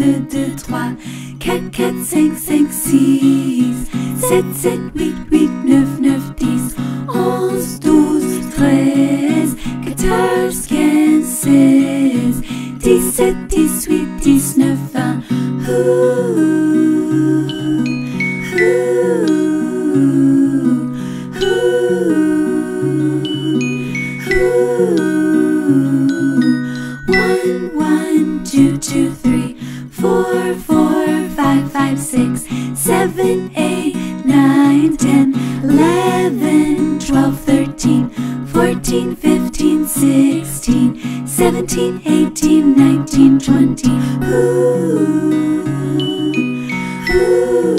2, 2, 3, 4, 4, 5, 5, 6, 7, 8, 9, 10, 11, 12, 13, 14, 15, 16, 17, 18, 19, 20. Ooh, ooh. One, one, two, two, three four, four, five, five, six, seven, eight, nine, ten, eleven, twelve, thirteen, fourteen, fifteen, sixteen, seventeen, eighteen, nineteen, twenty. Ooh, ooh.